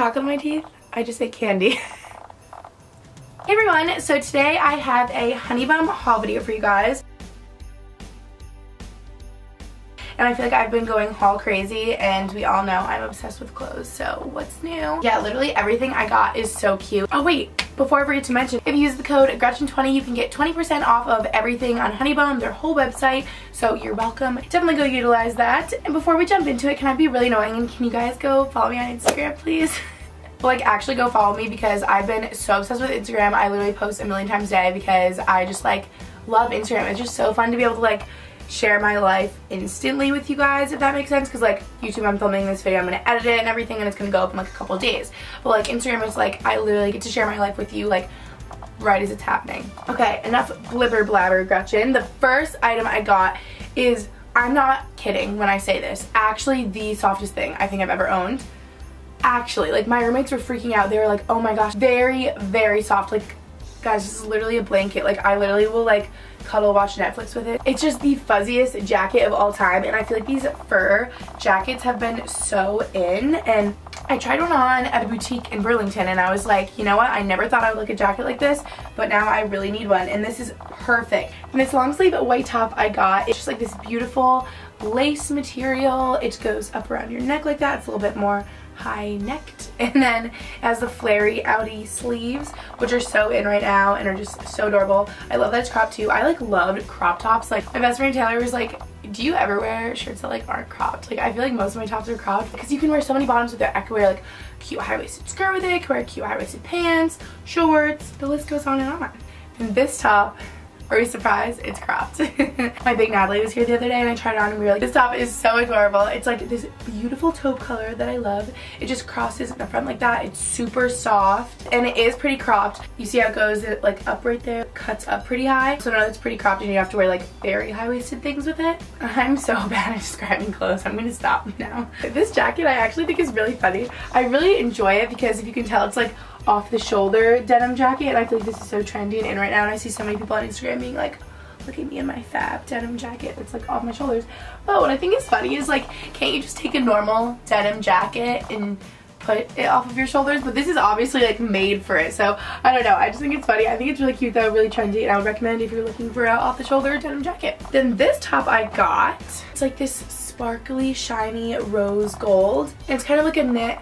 chocolate in my teeth. I just ate candy. hey everyone, so today I have a Honeybum haul video for you guys. And I feel like I've been going haul crazy and we all know I'm obsessed with clothes so what's new? Yeah literally everything I got is so cute. Oh wait before I forget to mention if you use the code Gretchen20 you can get 20% off of everything on Honeybum their whole website so you're welcome. Definitely go utilize that and before we jump into it can I be really annoying and can you guys go follow me on Instagram please? like actually go follow me because I've been so obsessed with Instagram. I literally post a million times a day because I just like love Instagram. It's just so fun to be able to like share my life instantly with you guys, if that makes sense. Because like YouTube, I'm filming this video, I'm going to edit it and everything, and it's going to go up in like a couple days. But like Instagram is like, I literally get to share my life with you like right as it's happening. Okay, enough blibber blabber, Gretchen. The first item I got is, I'm not kidding when I say this, actually the softest thing I think I've ever owned. Actually, like my roommates were freaking out. They were like, oh my gosh, very, very soft. Like, guys, this is literally a blanket. Like, I literally will like cuddle watch Netflix with it. It's just the fuzziest jacket of all time and I feel like these fur jackets have been so in and I tried one on at a boutique in Burlington and I was like, you know what, I never thought I would like a jacket like this, but now I really need one and this is perfect. And this long sleeve white top I got, it's just like this beautiful lace material. It goes up around your neck like that. It's a little bit more high necked and then has the flary outy sleeves which are so in right now and are just so adorable. I love that it's cropped too. I like loved crop tops. Like my best friend Taylor was like do you ever wear shirts that like aren't cropped? Like I feel like most of my tops are cropped because you can wear so many bottoms with it. I could wear like cute high-waisted skirt with it. I could wear cute high-waisted pants shorts. The list goes on and on. And this top are you surprised? It's cropped. My big Natalie was here the other day and I tried it on and we were like, this top is so adorable. It's like this beautiful taupe color that I love. It just crosses in the front like that. It's super soft and it is pretty cropped. You see how it goes it like up right there, cuts up pretty high. So now it's pretty cropped and you have to wear like very high-waisted things with it. I'm so bad at describing clothes. I'm gonna stop now. This jacket I actually think is really funny. I really enjoy it because if you can tell it's like off the shoulder denim jacket and I feel like this is so trendy and in right now and I see so many people on Instagram being like look at me in my fab denim jacket it's like off my shoulders. Oh what I think is funny is like can't you just take a normal denim jacket and put it off of your shoulders? But this is obviously like made for it so I don't know. I just think it's funny. I think it's really cute though really trendy and I would recommend if you're looking for a off the shoulder denim jacket. Then this top I got it's like this sparkly shiny rose gold it's kind of like a knit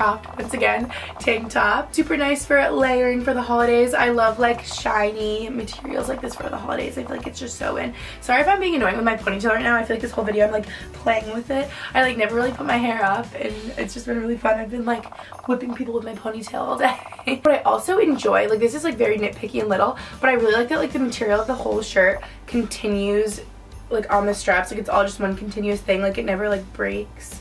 once again tank top. Super nice for layering for the holidays. I love like shiny materials like this for the holidays. I feel like it's just so in. Sorry if i'm being annoying with my ponytail right now. I feel like this whole video i'm like playing with it. I like never really put my hair up and it's just been really fun. I've been like whipping people with my ponytail all day. But i also enjoy like this is like very nitpicky and little but i really like that like the material of the whole shirt continues like on the straps. Like it's all just one continuous thing. Like it never like breaks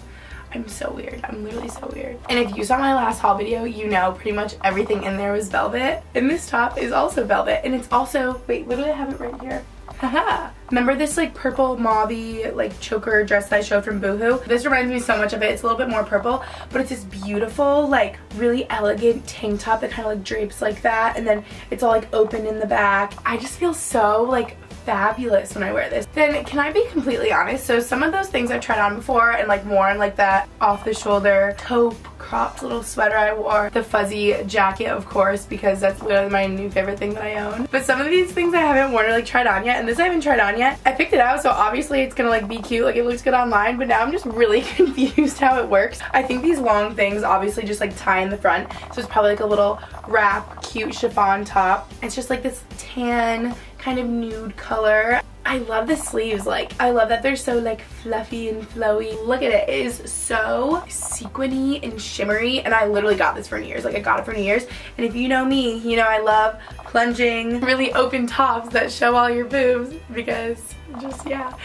I'm so weird. I'm literally so weird. And if you saw my last haul video, you know pretty much everything in there was velvet. And this top is also velvet. And it's also, wait, what do I have it right here? Haha. Remember this like purple mauvey like choker dress that I showed from Boohoo? This reminds me so much of it. It's a little bit more purple, but it's this beautiful like really elegant tank top that kind of like drapes like that. And then it's all like open in the back. I just feel so like fabulous when I wear this. Then can I be completely honest? So some of those things I've tried on before and like more like that off the shoulder taupe cropped little sweater I wore. The fuzzy jacket of course because that's literally my new favorite thing that I own. But some of these things I haven't worn or like tried on yet and this I haven't tried on yet. I picked it out so obviously it's gonna like be cute like it looks good online but now I'm just really confused how it works. I think these long things obviously just like tie in the front so it's probably like a little wrap cute chiffon top. It's just like this tan kind of nude color. I love the sleeves, like, I love that they're so, like, fluffy and flowy. Look at it, it is so sequiny and shimmery, and I literally got this for New Year's, like, I got it for New Year's, and if you know me, you know I love plunging, really open tops that show all your boobs, because just, yeah,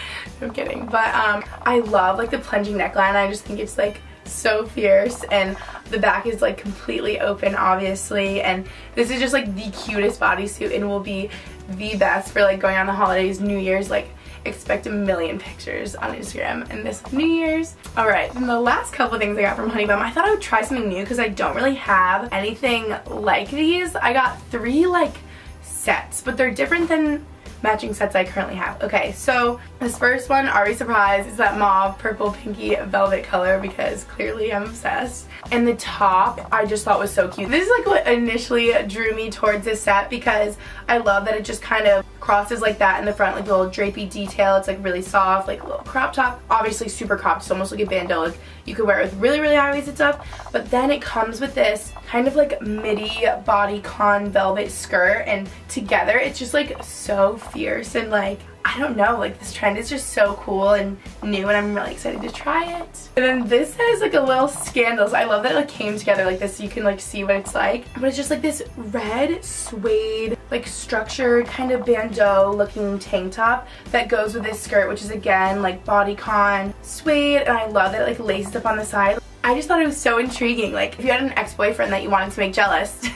I'm kidding, but, um, I love, like, the plunging neckline, I just think it's, like, so fierce and the back is like completely open obviously and this is just like the cutest bodysuit and will be the best for like going on the holidays, New Year's, like expect a million pictures on Instagram and this New Year's. Alright, and the last couple things I got from Honeybum, I thought I would try something new because I don't really have anything like these. I got three like sets, but they're different than matching sets I currently have. Okay, so this first one, are we surprised, is that mauve, purple, pinky, velvet color because clearly I'm obsessed. And the top, I just thought was so cute. This is like what initially drew me towards this set because I love that it just kind of crosses like that in the front, like a little drapey detail. It's like really soft, like a little crop top. Obviously super cropped, it's almost like a bandeau. Like you could wear it with really, really high-waisted stuff. But then it comes with this kind of like midi bodycon velvet skirt and together it's just like so fierce and like I don't know, like this trend is just so cool and new and I'm really excited to try it. And then this has like a little scandals. I love that it like came together like this so you can like see what it's like. But it's just like this red suede, like structured kind of bandeau looking tank top that goes with this skirt which is again like bodycon suede and I love that it like laces up on the side. I just thought it was so intriguing. Like if you had an ex-boyfriend that you wanted to make jealous,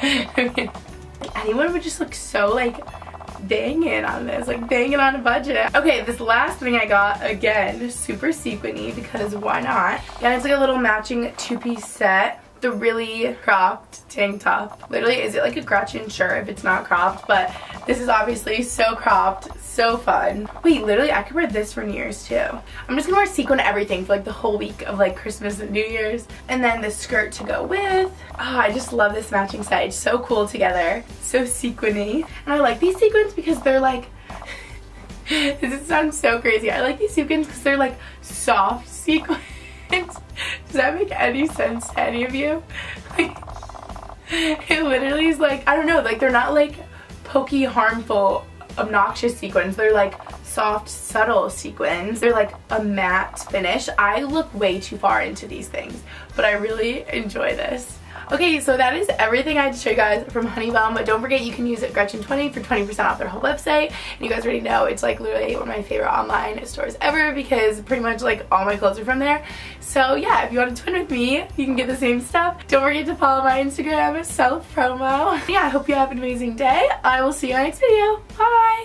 I mean, anyone would just look so like banging on this, like banging on a budget. Okay, this last thing I got, again, super sequiny because why not? And it's like a little matching two-piece set the really cropped tank top. Literally, is it like a Gretchen? Sure, if it's not cropped, but this is obviously so cropped, so fun. Wait, literally, I could wear this for New Year's too. I'm just gonna wear sequin everything for like the whole week of like Christmas and New Year's. And then the skirt to go with. Oh, I just love this matching set. It's so cool together. So sequiny. And I like these sequins because they're like this sounds so crazy. I like these sequins because they're like soft sequins. Does that make any sense to any of you? Like, it literally is like, I don't know, like they're not like pokey, harmful, obnoxious sequins. They're like soft, subtle sequins. They're like a matte finish. I look way too far into these things, but I really enjoy this. Okay, so that is everything I had to show you guys from Honeybum. But don't forget you can use it Gretchen20 for 20% off their whole website. And you guys already know it's like literally one of my favorite online stores ever because pretty much like all my clothes are from there. So yeah, if you want to twin with me, you can get the same stuff. Don't forget to follow my Instagram, self promo. Yeah, I hope you have an amazing day. I will see you in the next video. Bye!